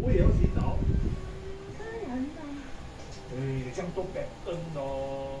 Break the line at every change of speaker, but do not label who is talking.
我也要洗澡。
当然啦。
哎，这样多感恩哦。